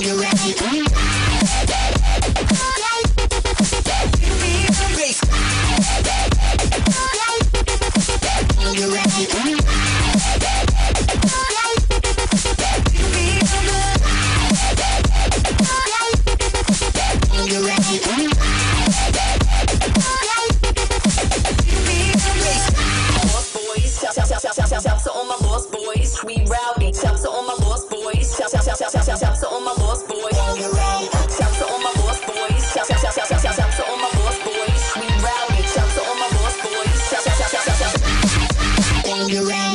You ready? bitch, we rowdy. Shouts to all my lost boys. Shouts shout, shout, shout, shout, shout to all my lost boys. Shouts to all my lost boys. Shouts shout, shout, shout, shout, shout to all my lost boys. We rowdy. Shouts to all my lost boys. Shouts shout, shout, shout, shout.